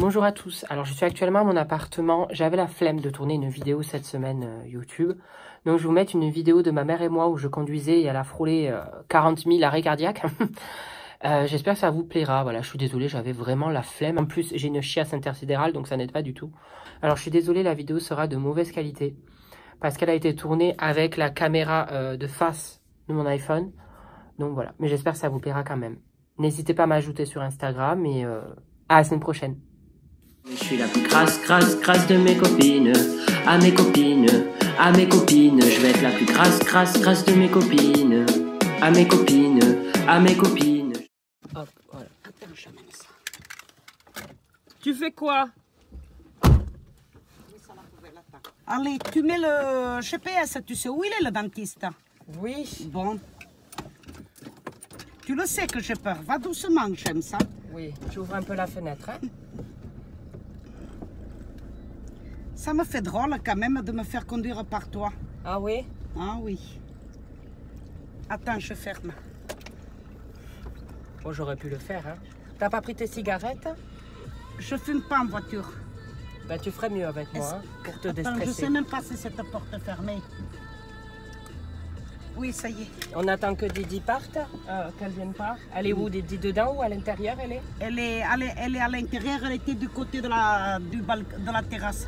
Bonjour à tous. Alors, je suis actuellement à mon appartement. J'avais la flemme de tourner une vidéo cette semaine euh, YouTube. Donc, je vous mettre une vidéo de ma mère et moi où je conduisais et elle a frôlé 40 000 arrêts cardiaques. Euh, J'espère que ça vous plaira. Voilà, je suis désolée, j'avais vraiment la flemme. En plus, j'ai une chiasse intersidérale, donc ça n'aide pas du tout. Alors, je suis désolée, la vidéo sera de mauvaise qualité. Parce qu'elle a été tournée avec la caméra euh, de face de mon iPhone. Donc voilà, mais j'espère que ça vous plaira quand même. N'hésitez pas à m'ajouter sur Instagram et euh, à la semaine prochaine. Je suis la plus crasse, crasse, crasse de mes copines. À mes copines, à mes copines. Je vais être la plus crasse, crasse, crasse de mes copines. À mes copines, à mes copines. Hop, voilà. Attends, j'amène ça. Tu fais quoi? Allez, tu mets le GPS, tu sais où il est le dentiste? Oui. Bon. Tu le sais que j'ai peur. Va doucement, j'aime ça. Oui, j'ouvre un peu la fenêtre. Hein. Ça me fait drôle quand même de me faire conduire par toi. Ah oui? Ah oui. Attends, je ferme. Bon, j'aurais pu le faire. Hein. T'as pas pris tes cigarettes? Je fume pas en voiture. Bah, tu ferais mieux avec moi, hein, pour te Attends, je sais même pas si cette porte est fermée. Oui, ça y est. On attend que Didi parte, euh, qu'elle vienne pas. Elle est où Didi dedans ou à l'intérieur elle est? Elle est, elle est, elle est à l'intérieur, elle était du côté de la, du bal- de la terrasse.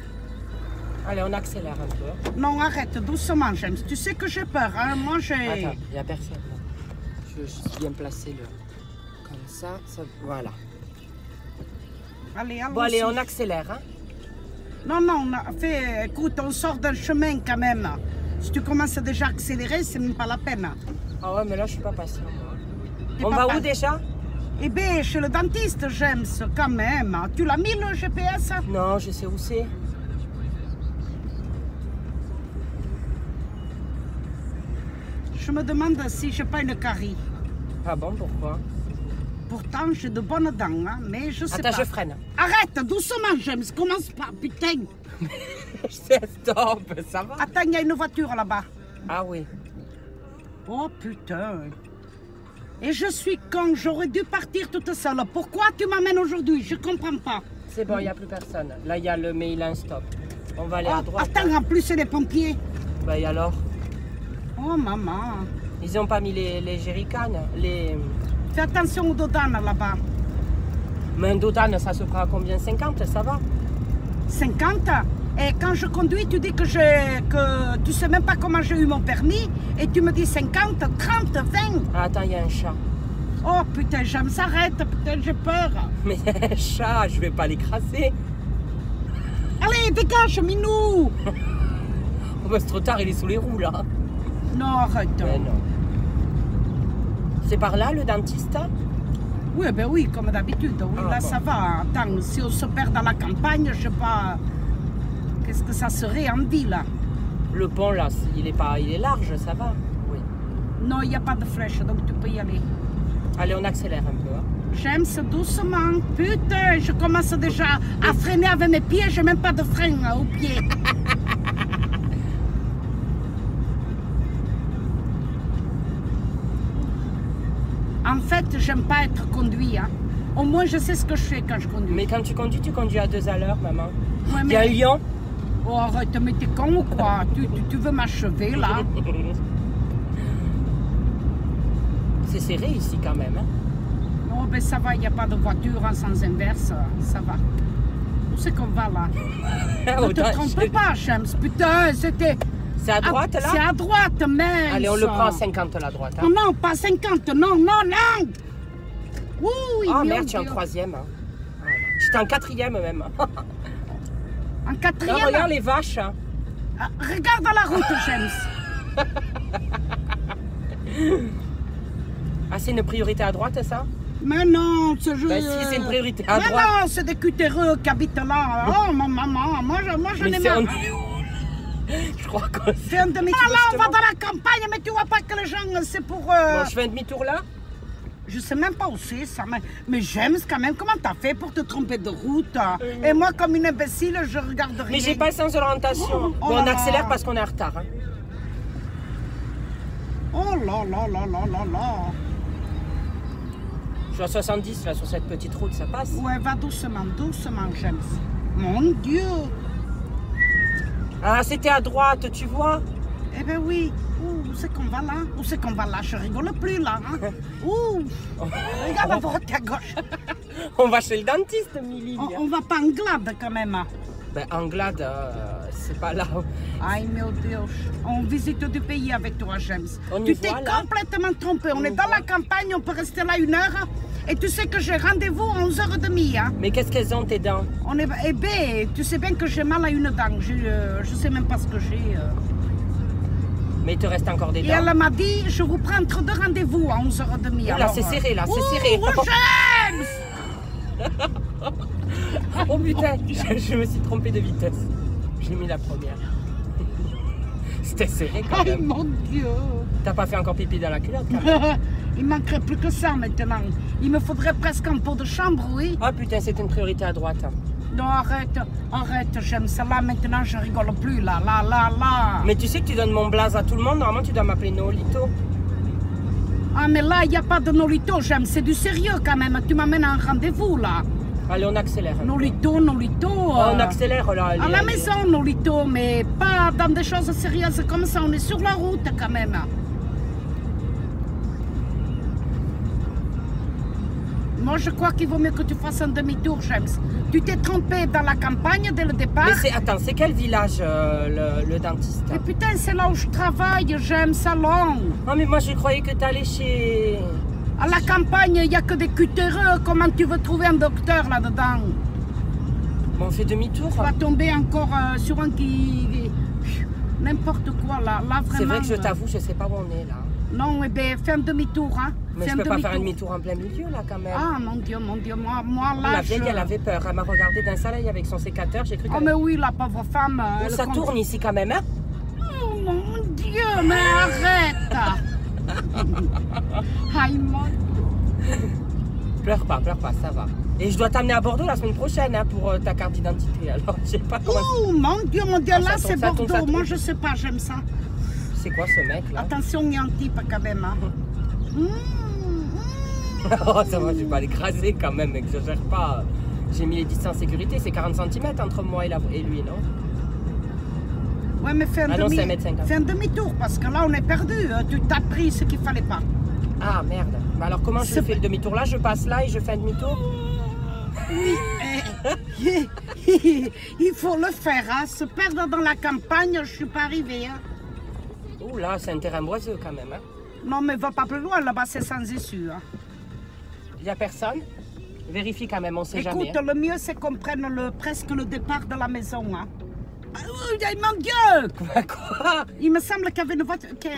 Allez, on accélère un peu. Non, arrête, doucement, James. Tu sais que j'ai peur, hein. Moi, j'ai... Attends, il n'y a personne. là. Je bien placer le... Comme ça, ça... Voilà. Allez, allons Bon, allez, on accélère. Hein. Non, non, on a fait... Écoute, on sort d'un chemin quand même. Si tu commences déjà à accélérer, c'est même pas la peine. Ah ouais, mais là, je suis pas patient. On pas va où déjà? Eh bien, chez le dentiste, James, quand même. Tu l'as mis le GPS Non, je sais où c'est. Me demande si j'ai pas une carie. Ah bon, pourquoi? Pourtant, j'ai de bonnes dents, hein, mais je sais Attends, pas. je freine. Arrête, doucement, James. Commence pas, putain. Je stop, ça va Attends, il y a une voiture là-bas. Ah oui. Oh putain. Et je suis con, j'aurais dû partir toute seule. Pourquoi tu m'amènes aujourd'hui? Je comprends pas. C'est bon, il n'y a plus personne. Là, il y a le... Mais il a un stop. On va aller Oh, à droite. attends, en plus, c'est les pompiers. Bah, et alors? Oh maman. Ils n'ont pas mis les, les jerrycans, les... Fais attention aux dodanes là-bas. Mais un dodane, ça se prend à combien? 50, ça va? 50 Et quand je conduis, tu dis que, je, que tu sais même pas comment j'ai eu mon permis. Et tu me dis 50, 30, 20. Ah, Attends, il y a un chat. Oh putain, je me s'arrête, putain, j'ai peur. Mais un chat, je vais pas l'écraser. Allez, dégage, Minou. Oh, bah, c'est trop tard, il est sous les roues, là. Non, arrête. Mais non. C'est par là, le dentiste? Oui, ben oui, comme d'habitude. Oui, Ah, là, bon. ça va. Attends, si on se perd dans la campagne, je sais pas. Qu'est-ce que ça serait en ville? Le pont, là, il est, pas... il est large, ça va Oui. Non, il n'y a pas de flèche, donc tu peux y aller. Allez, on accélère un peu. hein. J'aime ça doucement. Putain, je commence déjà à freiner avec mes pieds. J'ai même pas de frein euh, aux pieds. En fait, j'aime pas être conduit. hein. Au moins, je sais ce que je fais quand je conduis. Mais quand tu conduis, tu conduis à deux à l'heure, maman. Ouais, Il y a un mais- lion Oh, arrête, mais t'es con ou quoi? Tu, tu- tu veux m'achever là? C'est serré ici, quand même. hein. Oh, ben ça va, il n'y a pas de voiture en sens inverse. Ça va. Où c'est qu'on va là? Ne te trompe pas, James. Putain, c'était. C'est à droite, Ah, C'est là à droite, mais. Allez, on le prend à 50, la droite. hein. Non, pas 50, non, non, non Oui, Oh merde, je suis en troisième. hein. Voilà. J'étais en quatrième même. En quatrième? regarde les vaches. hein. Ah, regarde la route, James. Ah, c'est une priorité à droite, ça? Mais non, ce jeu. Bah, si, c'est une priorité à Mais droite. non, c'est des cutéreux qui habitent là. Oh, ma maman, moi, je, moi, je Mais n'ai c'est marre. Je crois qu'on... Fais un demi-tour. Ah là, on va dans la campagne, mais tu vois pas que les gens, c'est pour. euh, Bon, je fais un demi-tour là Je sais même pas où c'est ça, mais, mais j'aime quand même. Comment t'as fait pour te tromper de route? Et moi, comme une imbécile, je regarde rien. Euh. Mais j'ai pas le sens de l'orientation. Oh, oh bon, on accélère parce qu'on est en retard. hein. Oh là là là là là là. Je suis à 70 là sur cette petite route, ça passe. Ouais, va doucement, doucement, James. Mon Dieu. Ah, c'était à droite, tu vois Eh ben oui. Ouh, où c'est qu'on va là? Où c'est qu'on va là? Je rigole plus là. Hein? Ouh. Regarde à droite et à gauche. On va chez le dentiste, Milly. On, on va pas en glade quand même. Ben, Anglade, euh, c'est pas là. Aïe, mon Dieu. On visite du pays avec toi, James. On tu t'es complètement trompé. On, On est dans voit. la campagne, on peut rester là une heure. Et tu sais que j'ai rendez-vous à 11h30. Hein? Mais qu'est-ce qu'elles ont tes dents? On est... Eh ben, tu sais bien que j'ai mal à une dent. Je, euh, je sais même pas ce que j'ai. euh. Mais il te reste encore des Et dents? elle m'a dit, je vous prends entre deux rendez-vous à 11h30. là, c'est euh, serré, là, c'est ouh, serré. James Oh putain, je, je me suis trompé de vitesse. J'ai mis la première. C'était serré quand Aïe, même. mon Dieu T'as pas fait encore pipi dans la culotte quand même? Il manquerait plus que ça maintenant. Il me faudrait presque un pot de chambre, oui. Ah putain, c'est une priorité à droite. Non, arrête, arrête, j'aime ça. Là, maintenant, je rigole plus, là, là, là, là. Mais tu sais que tu donnes mon blaze à tout le monde, normalement tu dois m'appeler Nolito. Ah, mais là, il n'y a pas de Nolito, j'aime. C'est du sérieux quand même. Tu m'amènes à un rendez-vous, là. Allez, on accélère. Nolito, Nolito. Oh, euh, on accélère là. À la allez. maison, Nolito, mais pas dans des choses sérieuses comme ça. On est sur la route quand même. Moi, je crois qu'il vaut mieux que tu fasses un demi-tour, James. Tu t'es trompé dans la campagne dès le départ. Mais attends, c'est quel village euh, le, le dentiste? Mais putain, c'est là où je travaille, James, salon. Oh mais moi je croyais que t'allais chez... À la campagne, il n'y a que des cutéreux. Comment tu veux trouver un docteur là-dedans? Bon, on fait demi-tour. Tu vas tomber encore euh, sur un qui... N'importe quoi, là. Là, vraiment... C'est vrai que je t'avoue, je sais pas où on est là. Non, eh bien, fais un demi-tour, hein. Mais Fais je un peux pas faire un demi-tour. en plein milieu là quand même. Ah, mon Dieu, mon Dieu, moi, moi là, La vieille, je- elle avait peur. Elle m'a regardé d'un soleil avec son sécateur. J'ai cru Oh, mais oui, la pauvre femme... euh, Oh, ça compte- tourne ici quand même, hein Oh, mon Dieu, mais arrête Aïe, mon... Pleure pas, pleure pas, ça va. Et je dois t'amener à Bordeaux la semaine prochaine hein, pour euh, ta carte d'identité. Alors, je sais pas comment... Oh, mon Dieu, mon Dieu, Ah, là, c'est Bordeaux. Moi, je sais pas, j'aime ça. C'est quoi ce mec là Attention, il y a un type quand même. Hein. Mmh, Oh, ça va, je vais pas l'écraser quand même, exagère pas. J'ai mis les distances sécurité, c'est 40 cm entre moi et, la- et lui, non. Ouais, mais fais un, Ah demi... un demi-tour parce que là, on est perdu. hein. Tu t'as pris ce qu'il fallait pas. Ah merde. Bah alors comment je fais le demi-tour là? Je passe là et je fais un demi-tour? Eh, Il faut le faire, hein. Se perdre dans la campagne, je suis pas arrivée. Hein. Ouh là, c'est un terrain boiseux quand même. Hein. Non, mais va pas plus loin, là-bas, c'est sans issue. hein. Il y a personne? Vérifie quand même, on sait Écoute, jamais. hein. le mieux, c'est qu'on prenne le, presque le départ de la maison. Hein. Ah, oui, mon Dieu hein. Quoi? Il me semble qu'il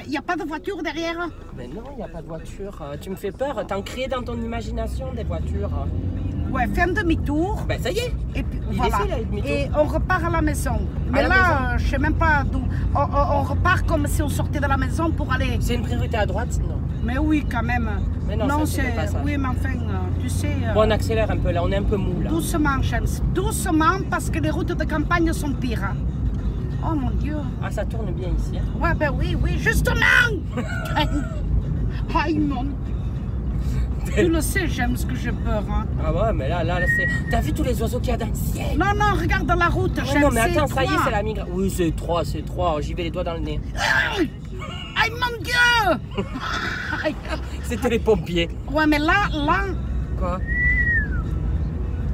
n'y a pas de voiture derrière. Mais non, il n'y a pas de voiture. Euh, Tu me fais peur. T'en crées dans ton imagination des voitures. Ouais, fais un demi-tour. Ben ça y est. Et puis Il voilà. là. Et on repart à la maison. Mais la là, euh, je sais même pas d'où. On, on- on repart comme si on sortait de la maison pour aller. C'est une priorité à droite Non. Mais oui, quand même. Mais non, ça, c'est. Oui, mais enfin, euh, tu sais. euh, Bon, on accélère un peu là, on est un peu mou là. Doucement, James. Doucement, parce que les routes de campagne sont pires. hein. Oh mon Dieu. Ah, ça tourne bien ici. hein. Ouais, ben oui, oui, justement. Aïe, mon. Tu le sais, j'aime ce que j'ai peur. Hein. Ah ouais, mais là, là, là c'est. T'as vu tous les oiseaux qu'il y a dans le ciel? Non, non, regarde la route, j'aime non, mais attends, ça y est, c'est la migration. Oui, c'est 3, c'est 3. J'y vais les doigts dans le nez. Aïe, mon Dieu. C'était les pompiers. Ouais, mais là, là, Quoi?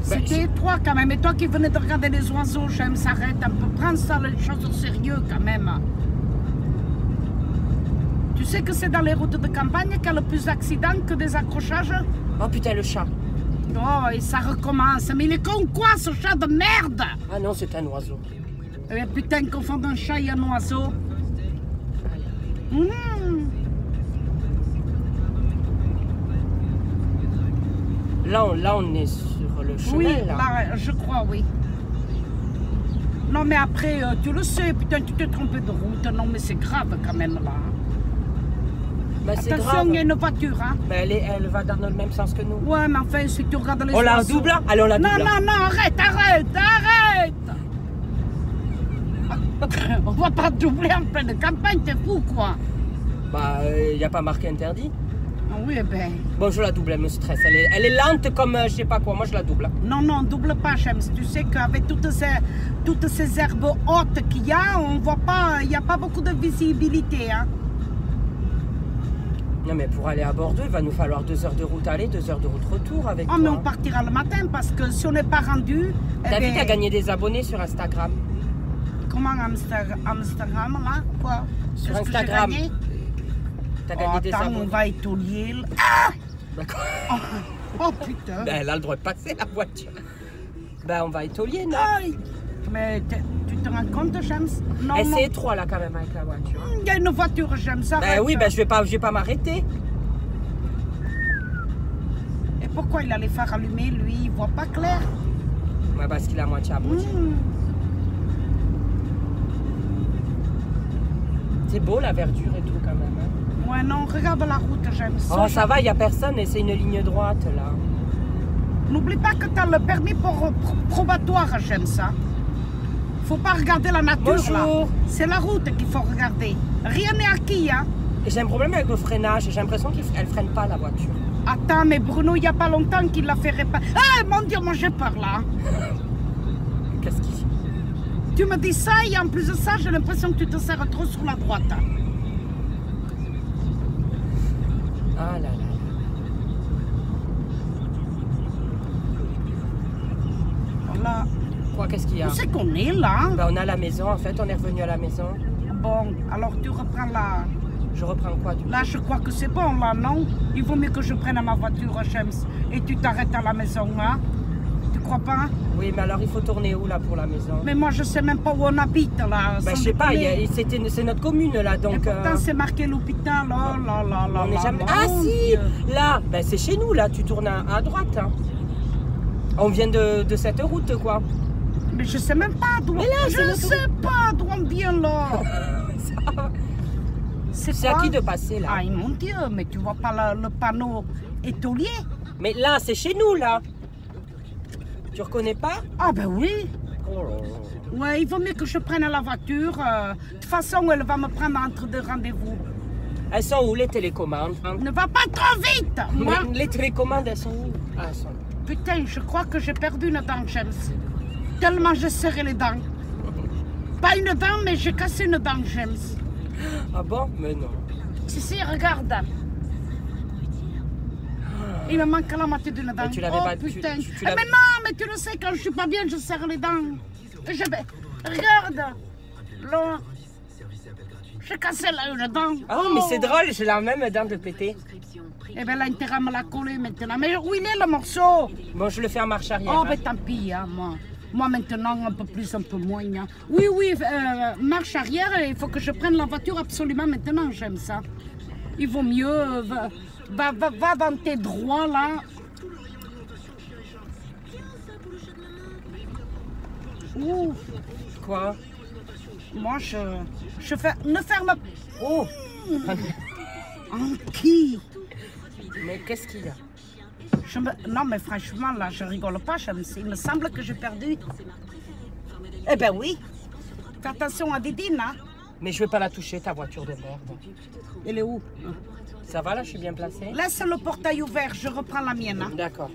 Ben, c'était toi quand même. Et toi qui venais de regarder les oiseaux, j'aime, s'arrête un peu. Prends ça, les choses au sérieux quand même. Tu sais que c'est dans les routes de campagne qu'il y a le plus d'accidents que des accrochages Oh putain, le chat. Oh, et ça recommence. Mais il est con quoi, ce chat de merde Ah non, c'est un oiseau. Eh putain, confondre un chat et un oiseau. Mmh. Là, on, là, on est sur le chemin. Oui, là. là, je crois, oui. Non, mais après, euh, tu le sais, putain, tu t'es trompé de route. Non, mais c'est grave quand même, là. C'est Attention, il y a une voiture, hein. Ben, elle, est- elle va dans le même sens que nous. Ouais, mais enfin, si tu regardes les On la double là Allez, on la Non, double. non, non, arrête, arrête, arrête On va pas doubler en pleine campagne, t'es fou, quoi. Bah, il n'y a pas marqué interdit? Ah Oui, eh ben. Bon, je la double, elle me stresse. Elle est, elle est lente comme euh, je sais pas quoi. Moi, je la double. Non, non, double pas, James. Tu sais qu'avec toutes ces, toutes ces herbes hautes qu'il y a, on voit pas, il n'y a pas beaucoup de visibilité. Hein. Non, mais pour aller à Bordeaux, il va nous falloir deux heures de route aller, deux heures de route retour avec Oh, toi. mais on partira le matin parce que si on n'est pas rendu. eh David ben, a gagné des abonnés sur Instagram. Comment Amsterdam, là Quoi? Sur Instagram. gagné? T'as Oh, gagné des attends, on abonnés. va étolier. D'accord. Oh putain. Ben, elle a le droit de passer la voiture. Ben, on va étolier, non? Aïe. Mais te- tu te rends compte, James? Non, Eh. C'est étroit là quand même avec la voiture. Il y a une voiture, James. Ben arrête. oui, ben je vais pas, je vais pas m'arrêter. Et pourquoi il a les phares allumés, lui Il voit pas clair. Parce qu'il a moitié abonné. Hmm. C'est beau la verdure et tout quand même. hein. Ouais, non, regarde la route, James. Oh, ça va, il y a personne et c'est une ligne droite là. N'oublie pas que tu as le permis pour pro- probatoire, James. hein. Faut pas regarder la nature. Bonjour. C'est la route qu'il faut regarder. Rien n'est acquis, hein. Et J'ai un problème avec le freinage. J'ai l'impression qu'elle freine pas la voiture. Attends, mais Bruno, il n'y a pas longtemps qu'il l'a fait réparer. Ah, mon Dieu, moi j'ai peur, là. Qu'est-ce qu'il Tu me dis ça et en plus de ça, j'ai l'impression que tu te sers trop sur la droite. Ah là là. Voilà. Quoi, qu'est-ce qu'il y a Où c'est qu'on est, là Ben, on est à la maison en fait. On est revenu à la maison. Bon, alors tu reprends la... Je reprends quoi du coup Là, je crois que c'est bon, là, non Il vaut mieux que je prenne ma voiture, James, et tu t'arrêtes à la maison, hein Tu crois pas Oui, mais alors il faut tourner où là pour la maison Mais moi, je sais même pas où on habite, là. Ben, je sais pas. C'est notre commune là, Et donc. pourtant, euh, c'est marqué l'hôpital, oh là là là on là, jamais. Ah si Dieu. Là, ben c'est chez nous là. Tu tournes à, à droite. hein. On vient de, de cette route quoi. Mais je sais même pas d'où Je ne sais pas d'où on vient, là C'est à qui de passer là? Aïe, mon Dieu, mais tu vois pas le, le panneau étolier? Mais là, c'est chez nous là. Tu reconnais pas? Ah ben oui Oh. Ouais, il vaut mieux que je prenne la voiture. euh, De toute façon, elle va me prendre entre deux rendez-vous. Elles sont où les télécommandes? Hein? Ne va pas trop vite Moi, Les télécommandes, elles sont où? Ah, elles sont là. putain, je crois que j'ai perdu une dent, James. Tellement j'ai serré les dents. Pas une dent, mais j'ai cassé une dent, James. Ah bon? Mais non. Si, si, regarde. Il me manque la moitié d'une dent. Mais tu l'avais oh, pas- putain. tu- tu l'avais- mais non, mais tu le sais, quand je suis pas bien, je serre les dents. Je vais... Regarde. Là. J'ai cassé là une dent. Ah, mais c'est drôle, j'ai la même dent de péter. Eh bien, là, intérêt à me la coller maintenant. Mais où il est le morceau? Bon, je le fais en marche arrière. Oh, hein. ben tant pis, hein, moi. Moi, maintenant, un peu plus, un peu moins. hein. Oui, oui, euh, marche arrière, il faut que je prenne la voiture absolument maintenant, j'aime ça. Il vaut mieux, euh, va, va, va, va dans tes droits, là. Ouh, Quoi? Moi, je, je fais... Ne ferme... Oh En qui? Mais qu'est-ce qu'il y a? Je me- Non, mais franchement, là, je rigole pas. je me- Il me semble que j'ai perdu. Eh ben oui. Fais attention à Didine, hein. Mais je vais pas la toucher, ta voiture de merde. Elle est où? Ça va là, je suis bien placée? Laisse le portail ouvert, je reprends la mienne. hein. D'accord.